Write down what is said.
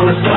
wanna